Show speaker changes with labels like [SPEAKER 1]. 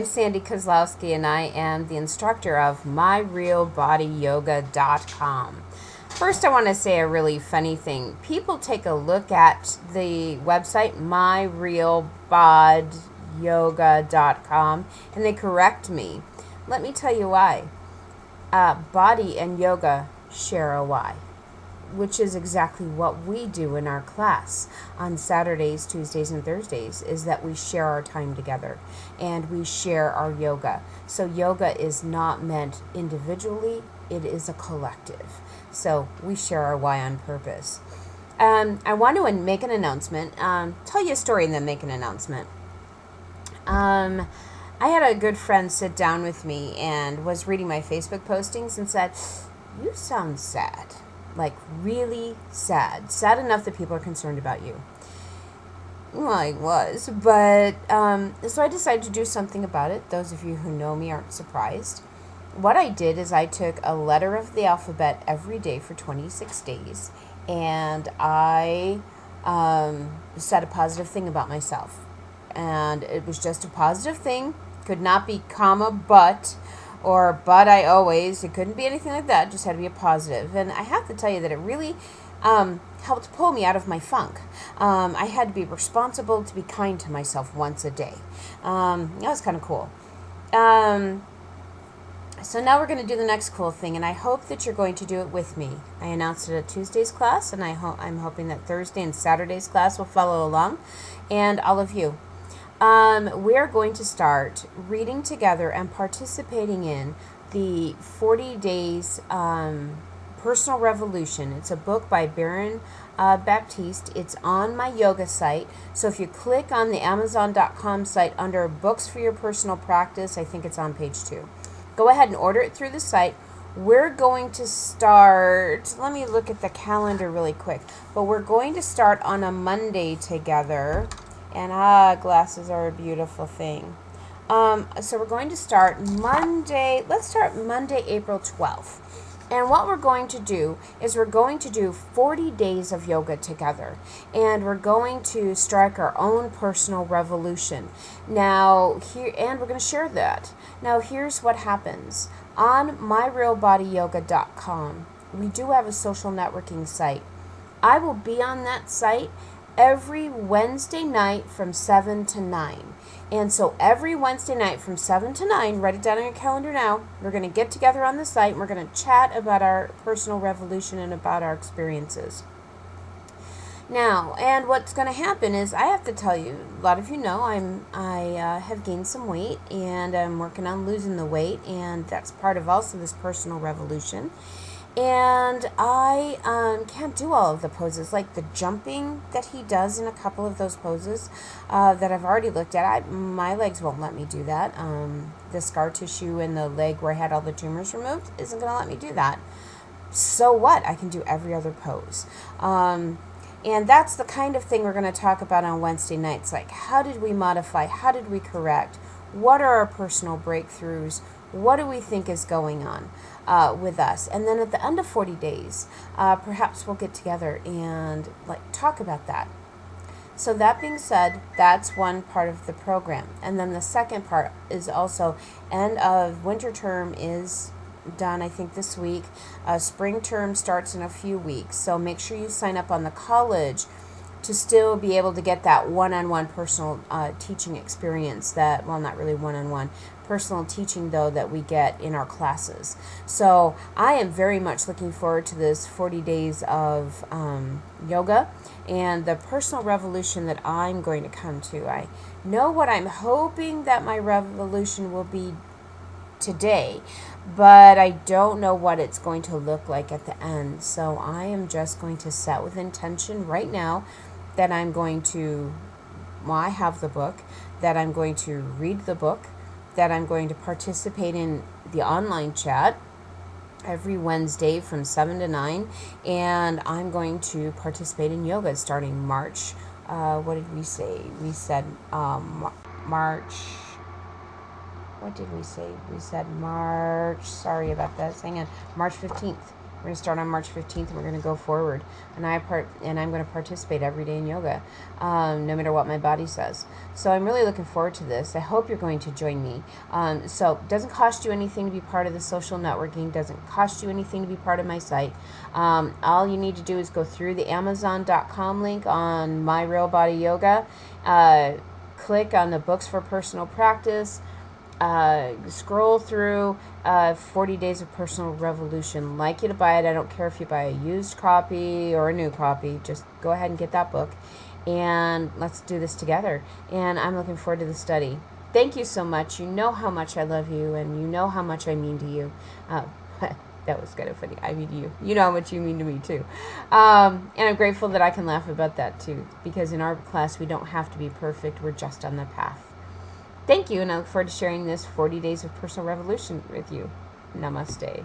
[SPEAKER 1] I'm Sandy Kozlowski, and I am the instructor of MyRealBodyYoga.com. First, I want to say a really funny thing. People take a look at the website MyRealBodyYoga.com and they correct me. Let me tell you why. Uh, body and yoga share a Y which is exactly what we do in our class on Saturdays, Tuesdays, and Thursdays, is that we share our time together and we share our yoga. So, yoga is not meant individually, it is a collective. So, we share our why on purpose. Um, I want to make an announcement, um, tell you a story, and then make an announcement. Um, I had a good friend sit down with me and was reading my Facebook postings and said, You sound sad like really sad. Sad enough that people are concerned about you. Well, I was, but um, so I decided to do something about it. Those of you who know me aren't surprised. What I did is I took a letter of the alphabet every day for 26 days, and I um, said a positive thing about myself. And it was just a positive thing, could not be comma, but or but I always. It couldn't be anything like that. It just had to be a positive. And I have to tell you that it really um, helped pull me out of my funk. Um, I had to be responsible to be kind to myself once a day. Um, that was kind of cool. Um, so now we're going to do the next cool thing, and I hope that you're going to do it with me. I announced it at Tuesday's class, and I ho- I'm hoping that Thursday and Saturday's class will follow along, and all of you. Um, we're going to start reading together and participating in the 40 Days um, Personal Revolution. It's a book by Baron uh, Baptiste. It's on my yoga site. So if you click on the Amazon.com site under Books for Your Personal Practice, I think it's on page two. Go ahead and order it through the site. We're going to start, let me look at the calendar really quick, but we're going to start on a Monday together. And ah, glasses are a beautiful thing. Um, so we're going to start Monday. Let's start Monday, April 12th. And what we're going to do is we're going to do 40 days of yoga together. And we're going to strike our own personal revolution. Now, here, and we're going to share that. Now, here's what happens. On myrealbodyyoga.com, we do have a social networking site. I will be on that site every Wednesday night from 7 to 9. And so every Wednesday night from 7 to 9, write it down on your calendar now. We're going to get together on the site and we're going to chat about our personal revolution and about our experiences. Now, and what's going to happen is I have to tell you, a lot of you know I'm I uh, have gained some weight and I'm working on losing the weight and that's part of also this personal revolution and I um, can't do all of the poses, like the jumping that he does in a couple of those poses uh, that I've already looked at. I, my legs won't let me do that. Um, the scar tissue in the leg where I had all the tumors removed isn't going to let me do that. So what? I can do every other pose. Um, and that's the kind of thing we're going to talk about on Wednesday nights. Like, how did we modify? How did we correct? What are our personal breakthroughs? What do we think is going on? uh, with us. And then at the end of 40 days, uh, perhaps we'll get together and like talk about that. So that being said, that's one part of the program. And then the second part is also end of winter term is done I think this week. Uh, spring term starts in a few weeks. So make sure you sign up on the college to still be able to get that one-on-one personal uh, teaching experience that well not really one-on-one personal teaching though that we get in our classes so i am very much looking forward to this 40 days of um, yoga and the personal revolution that i'm going to come to i know what i'm hoping that my revolution will be today but I don't know what it's going to look like at the end. So I am just going to set with intention right now that I'm going to, well, I have the book, that I'm going to read the book, that I'm going to participate in the online chat every Wednesday from 7 to 9, and I'm going to participate in yoga starting March. Uh, what did we say? We said um, March. What did we say? We said March. Sorry about that. Hang on. March 15th. We're going to start on March 15th and we're going to go forward. And I part and I'm going to participate every day in yoga, um, no matter what my body says. So I'm really looking forward to this. I hope you're going to join me. Um, so it doesn't cost you anything to be part of the social networking. Doesn't cost you anything to be part of my site. Um, all you need to do is go through the Amazon.com link on My Real Body Yoga. Uh, click on the books for personal practice uh, scroll through uh, 40 Days of Personal Revolution. Like you to buy it. I don't care if you buy a used copy or a new copy. Just go ahead and get that book. And let's do this together. And I'm looking forward to the study. Thank you so much. You know how much I love you, and you know how much I mean to you. Uh, that was kind of funny. I mean you. You know how much you mean to me too. Um, and I'm grateful that I can laugh about that too, because in our class we don't have to be perfect. We're just on the path. Thank you, and I look forward to sharing this 40 Days of Personal Revolution with you. Namaste.